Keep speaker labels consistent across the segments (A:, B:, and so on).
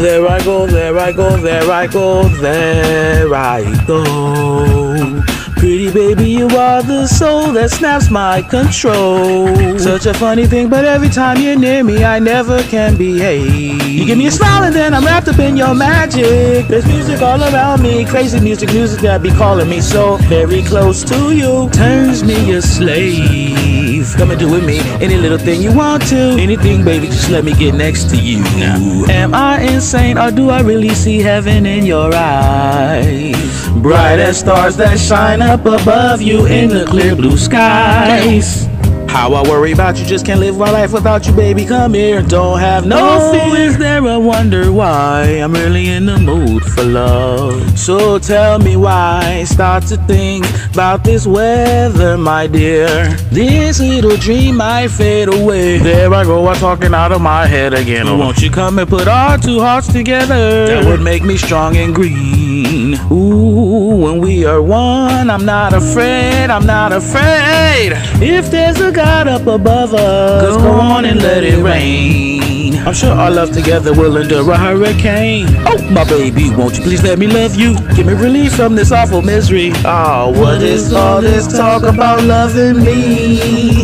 A: There I go, there I go, there I go, there I go. Pretty baby, you are the soul that snaps my control. Such a funny thing, but every time you're near me, I never can behave. You give me a smile and then I'm wrapped up in your magic. There's music all around me, crazy music, music that be calling me so very close to you. Turns me a slave. Come and do with me any little thing you want to. Anything, baby, just let me get next to you. Now, am I insane or do I really see heaven in your eyes? Bright as stars that shine up above you in the clear blue skies. How I worry about you, just can't live my life without you, baby. Come here, don't have no oh, fear. Is there a wonder why I'm really in the mood for love? So tell me why. I start to think about this weather, my dear. This little dream might fade away. There I go, I'm talking out of my head again. Won't you come and put our two hearts together? That would make me strong and green. Ooh, when we are one, I'm not afraid. I'm not afraid. If there's a God up above us. Go on and let it rain. I'm sure our love together will endure a hurricane. Oh, my baby, won't you please let me love you? Give me relief from this awful misery. Oh, what is all this talk about loving me?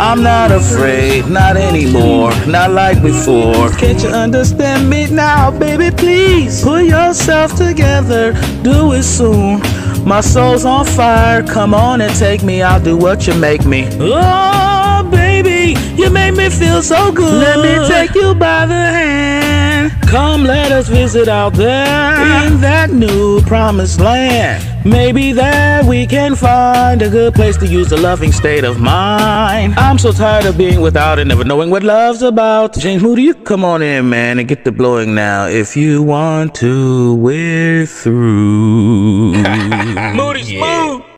A: I'm not afraid, not anymore, not like before. Can't you understand me now, baby? Please put yourself together, do it soon. My soul's on fire. Come on and take me. I'll do what you make me. Oh, baby, you make me feel so good. Let me take you by the hand. Come, let us visit out there in that new promised land. Maybe there we can find a good place to use a loving state of mind. I'm so tired of being without and never knowing what love's about. James Moody, you come on in, man, and get the blowing now. If you want to, we're through.